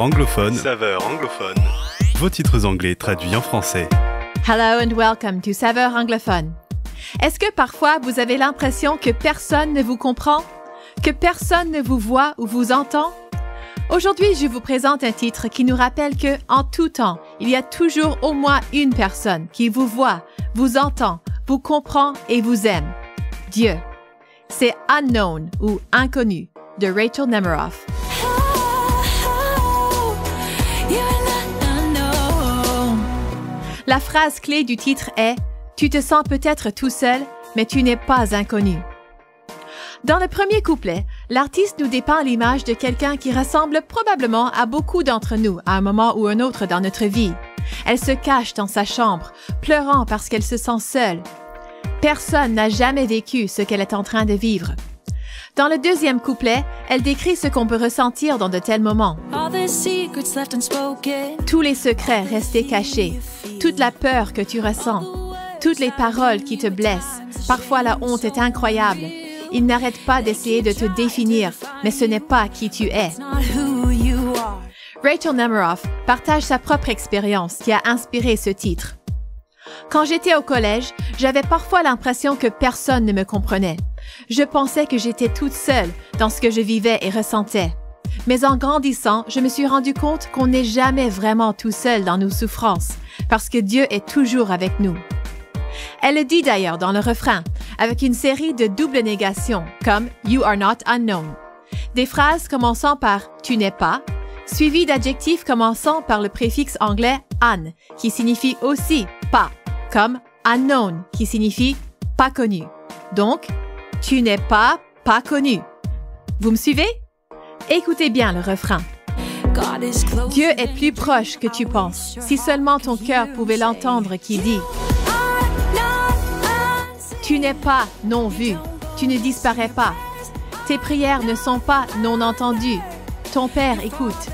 Anglophone. Saveur anglophone. Vos titres anglais traduits en français. Hello and welcome to Saveur anglophone. Est-ce que parfois vous avez l'impression que personne ne vous comprend? Que personne ne vous voit ou vous entend? Aujourd'hui, je vous présente un titre qui nous rappelle que, en tout temps, il y a toujours au moins une personne qui vous voit, vous entend, vous comprend et vous aime. Dieu. C'est Unknown ou Inconnu de Rachel Nemiroff. La phrase clé du titre est Tu te sens peut-être tout seul, mais tu n'es pas inconnu. Dans le premier couplet, l'artiste nous dépeint l'image de quelqu'un qui ressemble probablement à beaucoup d'entre nous à un moment ou un autre dans notre vie. Elle se cache dans sa chambre, pleurant parce qu'elle se sent seule. Personne n'a jamais vécu ce qu'elle est en train de vivre. Dans le deuxième couplet, elle décrit ce qu'on peut ressentir dans de tels moments. Tous les secrets restés cachés, toute la peur que tu ressens, toutes les paroles qui te blessent. Parfois la honte est incroyable. Il n'arrête pas d'essayer de te définir, mais ce n'est pas qui tu es. Rachel Nemiroff partage sa propre expérience qui a inspiré ce titre. Quand j'étais au collège, j'avais parfois l'impression que personne ne me comprenait. Je pensais que j'étais toute seule dans ce que je vivais et ressentais. Mais en grandissant, je me suis rendu compte qu'on n'est jamais vraiment tout seul dans nos souffrances, parce que Dieu est toujours avec nous. Elle le dit d'ailleurs dans le refrain, avec une série de doubles négations, comme You are not unknown. Des phrases commençant par Tu n'es pas, suivies d'adjectifs commençant par le préfixe anglais un, qui signifie aussi pas, comme unknown, qui signifie pas connu. Donc, tu n'es pas pas connu. Vous me suivez? Écoutez bien le refrain. Dieu est plus proche que tu penses. Si seulement ton cœur pouvait l'entendre qui dit Tu n'es pas non vu. Tu ne disparais pas. Tes prières ne sont pas non entendues. Ton Père écoute.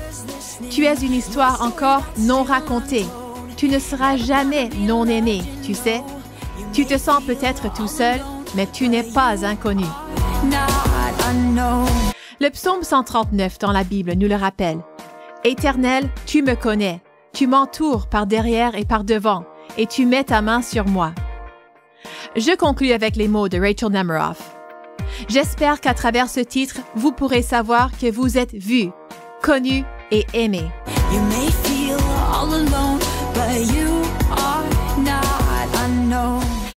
Tu es une histoire encore non racontée. Tu ne seras jamais non aimé, tu sais. Tu te sens peut-être tout seul, mais tu n'es pas inconnu. Le psaume 139 dans la Bible nous le rappelle. Éternel, tu me connais, tu m'entoures par derrière et par devant, et tu mets ta main sur moi. Je conclus avec les mots de Rachel Nemiroff. J'espère qu'à travers ce titre, vous pourrez savoir que vous êtes vu, connu et aimé.